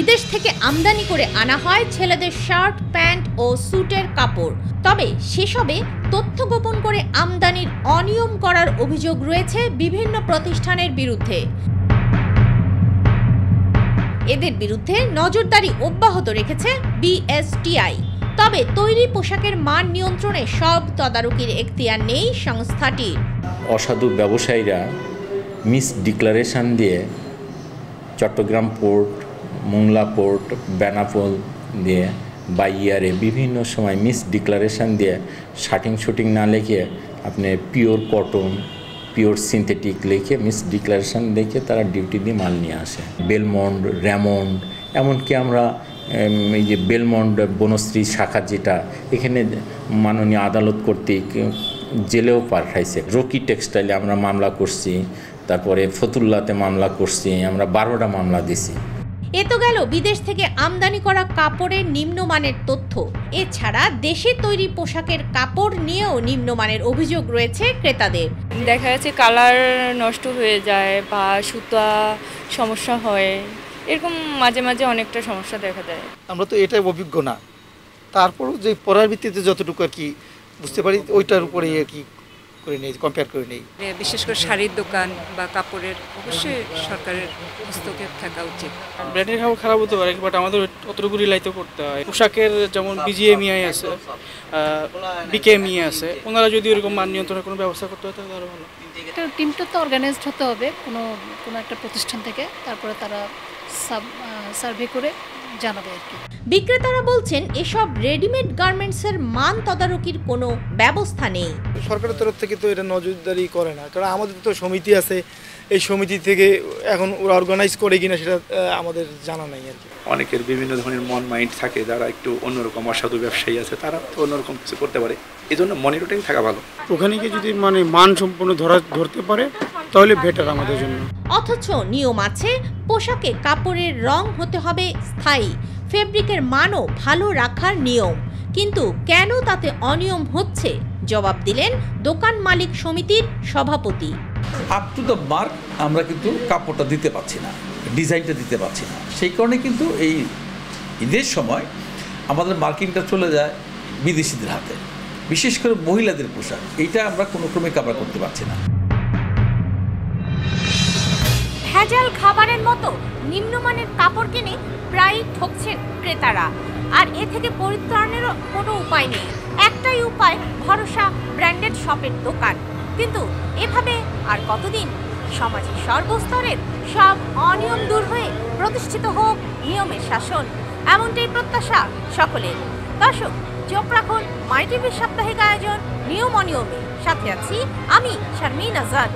বিদেশ থেকে আমদানি করে আনা হয় ছেলেদের শার্ট, প্যান্ট ও স্যুটের কাপড়। তবে সেসবে তথ্য গোপন করে আমদানির অনিয়ম করার অভিযোগ রয়েছে বিভিন্ন প্রতিষ্ঠানের বিরুদ্ধে। এদের বিরুদ্ধে নজরদারি অব্যাহত রেখেছে বিএসটিআই। তবে তৈরি পোশাকের মান নিয়ন্ত্রণে সব তদারকির এখতিয়ার নেই সংস্থাটির অসাধু ব্যবসায়ীরা মিস ডিক্লারেশন দিয়ে চট্টগ্রাম পোর্ট মোংলা পোর্ট বেনাপোল দিয়ে বা ইয়ারে বিভিন্ন সময় মিস ডিক্লারেশন দিয়ে শার্টিং শুটিং না লিখে আপনি পিওর কটন, পিওর সিনথেটিক লিখে মিস ডিক্লারেশন দেখে তারা ডিউটি দিয়ে মাল নিয়ে আসে। বেলমন্ড, র্যামন্ড, এমনকি আমরা এই যে বেলমন্ড বনশ্রী শাখা যেটা, এখানে মাননীয় আদালত কর্তৃক জেলেও পাঠাইছে। রকি টেক্সটাইলে আমরা মামলা করছি, তারপরে ফতুল্লাতে মামলা করছি, আমরা বারোটা মামলা দিছি। এ তো গেল বিদেশ থেকে আমদানি করা কাপড়ের নিম্নমানের তথ্য। এছাড়া দেশে তৈরি পোশাকের কাপড় নিয়েও নিম্নমানের অভিযোগ রয়েছে ক্রেতাদের। দেখা যাচ্ছে কালার নষ্ট হয়ে যায় বা সুতা সমস্যা হয়। এরকম মাঝে মাঝে অনেকটা সমস্যা দেখা যায় আমরা তো এটাই অভিজ্ঞ না। তারপরও যে পড়ার ভিত্তিতে যতটুকু আর কি বুঝতে পারি ওইটার উপরেই আর কি করে নেই কম্পেয়ার করে নেই। বিশেষ করে শাড়ির দোকান বা কাপড়ের অবশ্যই সরকারের হস্তক্ষেপ থাকা উচিত। ব্র্যান্ডের খাবার খারাপ হতে পারে বাট আমাদের অতটুকু রিলাই তো করতে হয়। পোশাকের যেমন বিজিএমইআই আছে বিকেএমই আছে ওনারা যদি ওরকম মান নিয়ন্ত্রণের কোনো ব্যবস্থা করতে হয় তাহলে আরও ভালো। একটা টিমটা তো অর্গানাইজড হতে হবে কোনো কোনো একটা প্রতিষ্ঠান থেকে। তারপরে তারা সাব সার্ভে করে জানাবে আর কি। বিক্রেতারা বলছেন এসব রেডিমেড গার্মেন্টসের মান তদারকির কোনো ব্যবস্থা নেই। সরকারের তরফ থেকে তো এটা নজরদারি করে না কারণ আমাদের তো সমিতি আছে এই সমিতি থেকে এখন ওরা অর্গানাইজ করে কিনা সেটা আমাদের জানা নাই আর কি। অনেকের বিভিন্ন ধরনের মন মাইন্ড থাকে যারা একটু অন্যরকম অসাধু ব্যবসায়ী আছে তারা তো অন্যরকম কিছু করতে পারে। এই জন্য মনিটরিং থাকা ভালো। ওখানে গিয়ে যদি মানে মান সম্পূর্ণ ধরা ধরতে পারে তাহলে বেটার আমাদের জন্য। অথচ নিয়ম আছে পোশাকে কাপড়ের রং হতে হবে স্থায়ী ফেব্রিকের মানও ভালো রাখার নিয়ম। কিন্তু কেন তাতে অনিয়ম হচ্ছে? জবাব দিলেন দোকান মালিক সমিতির সভাপতি। আপ টু দ্য মার্ক আমরা কিন্তু কাপড়টা দিতে পারছি না ডিজাইনটা দিতে পারছি না। সেই কারণে কিন্তু এই ঈদের সময় আমাদের মার্কিংটা চলে যায় বিদেশিদের হাতে বিশেষ করে মহিলাদের পোশাক। এইটা আমরা কোনো ক্রমে কাভার করতে পারছি না। ভেজাল খাবারের মতো নিম্নমানের কাপড় কিনে প্রায়ই ঠকছেন ক্রেতারা। আর এ থেকে পরিত্রাণেরও কোনো উপায় নেই। একটাই উপায়, ভরসা ব্র্যান্ডেড শপের দোকান। কিন্তু এভাবে আর কতদিন? সমাজের সর্বস্তরের সব অনিয়ম দূর হয়ে প্রতিষ্ঠিত হোক নিয়মের শাসন। এমনটাই প্রত্যাশা সকলের। দর্শক, চোখ রাখুন মাই টিভির সাপ্তাহিক আয়োজন নিয়ম অনিয়মে। সাথে আছি আমি শারমিন আজাদ